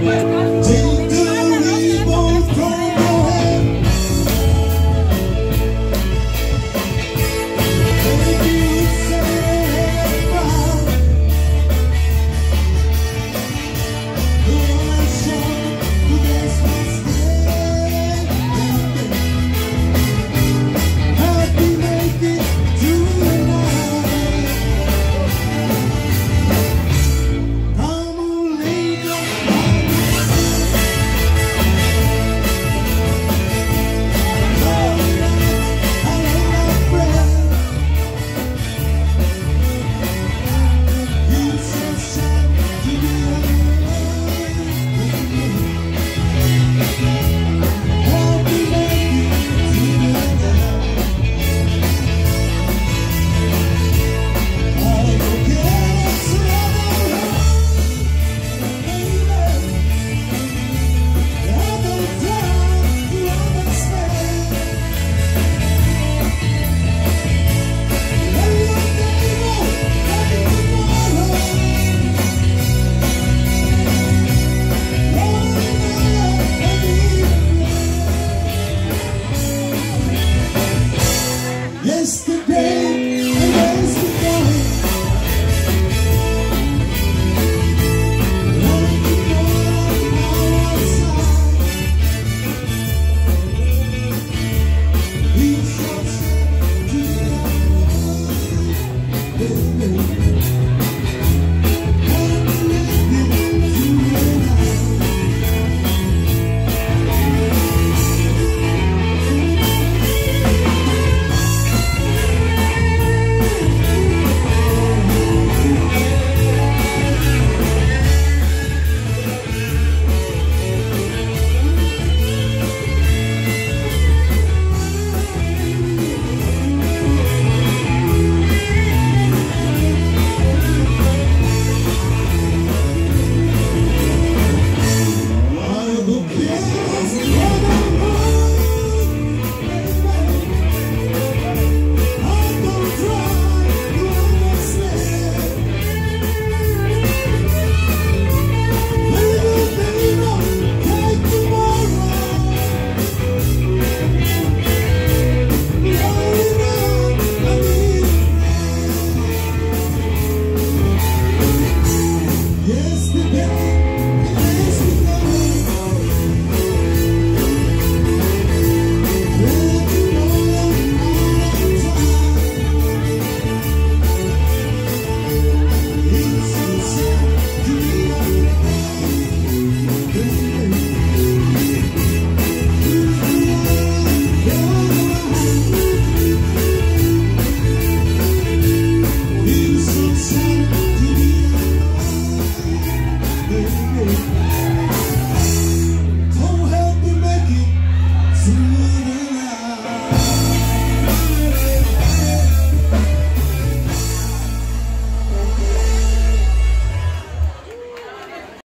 Yeah.